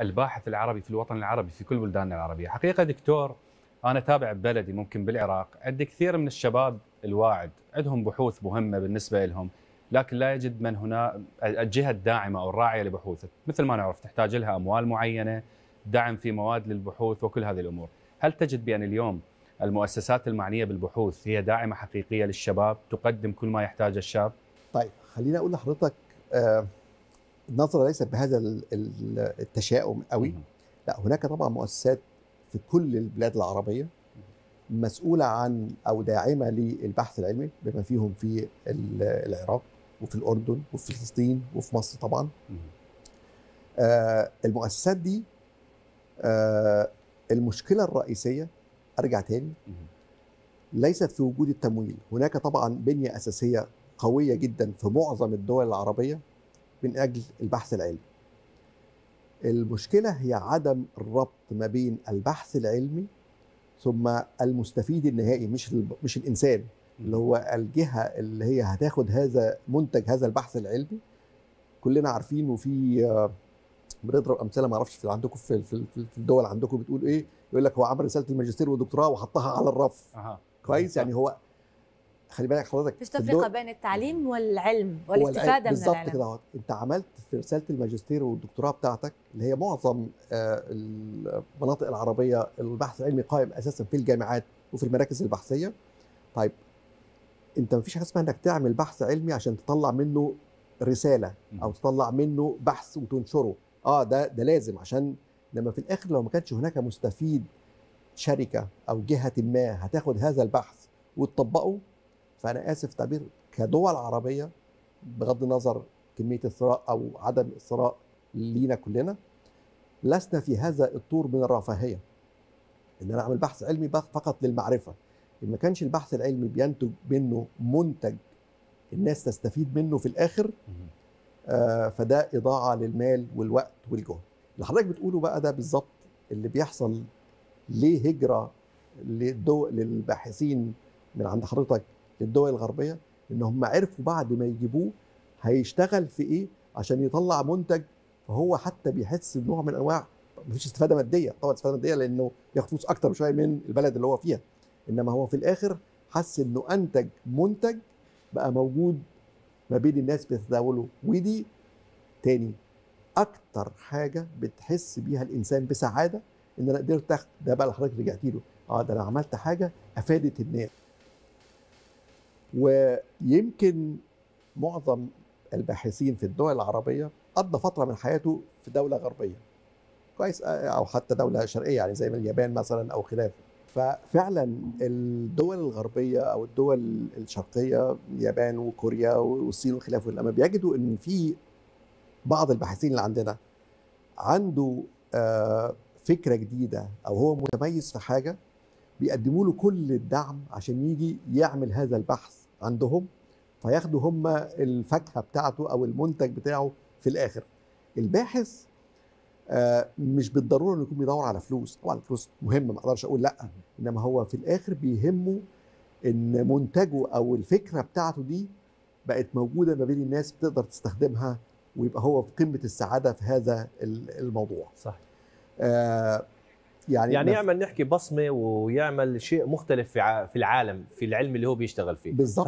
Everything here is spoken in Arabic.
الباحث العربي في الوطن العربي في كل بلداننا العربية. حقيقة دكتور أنا تابع ببلدي ممكن بالعراق. عندي كثير من الشباب الواعد عندهم بحوث مهمة بالنسبة لهم لكن لا يجد من هنا الجهة الداعمة أو الراعية لبحوثه مثل ما نعرف تحتاج لها أموال معينة دعم في مواد للبحوث وكل هذه الأمور. هل تجد بأن اليوم المؤسسات المعنية بالبحوث هي داعمة حقيقية للشباب تقدم كل ما يحتاجه الشاب؟ طيب خليني أقول لحضرتك آه النظرة ليست بهذا التشاؤم قوي. لا هناك طبعا مؤسسات في كل البلاد العربية مسؤولة عن أو داعمة للبحث العلمي بما فيهم في العراق وفي الأردن وفي فلسطين وفي مصر طبعا. آه المؤسسات دي آه المشكلة الرئيسية أرجع تاني ليست في وجود التمويل. هناك طبعا بنية أساسية قوية جدا في معظم الدول العربية. من أجل البحث العلمي. المشكلة هي عدم الربط ما بين البحث العلمي ثم المستفيد النهائي مش مش الإنسان اللي هو الجهة اللي هي هتاخد هذا منتج هذا البحث العلمي. كلنا عارفين وفي بنضرب أمثلة ما أعرفش في عندكم في في في الدول عندكم بتقول إيه؟ يقول لك هو عمل رسالة الماجستير والدكتوراه وحطها على الرف. أه. كويس؟ يعني هو خلي بالك حضرتك مفيش تفرقة بين التعليم والعلم والاستفادة من العلم. بالظبط كده أنت عملت في رسالة الماجستير والدكتوراه بتاعتك اللي هي معظم المناطق العربية البحث العلمي قائم أساسا في الجامعات وفي المراكز البحثية. طيب أنت مفيش حاجة اسمها إنك تعمل بحث علمي عشان تطلع منه رسالة أو تطلع منه بحث وتنشره. آه ده ده لازم عشان لما في الآخر لو ما كانش هناك مستفيد شركة أو جهة ما هتاخد هذا البحث وتطبقه فأنا آسف تعبير. كدول عربية بغض النظر كمية الثراء أو عدم الثراء لينا كلنا لسنا في هذا الطور من الرفاهية. إن أنا أعمل بحث علمي فقط للمعرفة. إن ما كانش البحث العلمي بينتج منه منتج الناس تستفيد منه في الآخر آه فده إضاعة للمال والوقت والجهد. اللي حضرتك بتقوله بقى ده بالظبط اللي بيحصل ليه هجرة للباحثين من عند حضرتك للدول الغربية ان هم عرفوا بعد ما يجيبوه هيشتغل في إيه عشان يطلع منتج فهو حتى بيحس بنوع من أنواع مفيش استفادة مادية طبعا استفادة مادية لأنه بياخد فلوس أكتر بشويه من البلد اللي هو فيها. إنما هو في الآخر حس إنه أنتج منتج بقى موجود ما بين الناس بتتداوله ودي تاني أكتر حاجة بتحس بيها الإنسان بسعادة إن أنا قدرت أخد ده بقى اللي حضرتك رجعت له آه ده أنا عملت حاجة أفادت الناس. ويمكن معظم الباحثين في الدول العربية قضى فترة من حياته في دولة غربية. كويس أو حتى دولة شرقية يعني زي اليابان مثلا أو خلافه. ففعلا الدول الغربية أو الدول الشرقية اليابان وكوريا والصين وخلافه لما بيجدوا إن في بعض الباحثين اللي عندنا عنده فكرة جديدة أو هو متميز في حاجة بيقدموا له كل الدعم عشان يجي يعمل هذا البحث عندهم فياخدوا هم الفاكهة بتاعته أو المنتج بتاعه في الآخر. الباحث آه مش بالضرورة إنه يكون بيدور على فلوس. طبعا الفلوس مهمة ما أقدرش أقول لأ إنما هو في الآخر بيهمه إن منتجه أو الفكرة بتاعته دي بقت موجودة ما بين الناس بتقدر تستخدمها ويبقى هو في قمة السعادة في هذا الموضوع. صح آه يعني يعني يعمل نحكي بصمة ويعمل شيء مختلف في في العالم في العلم اللي هو بيشتغل فيه. بالظبط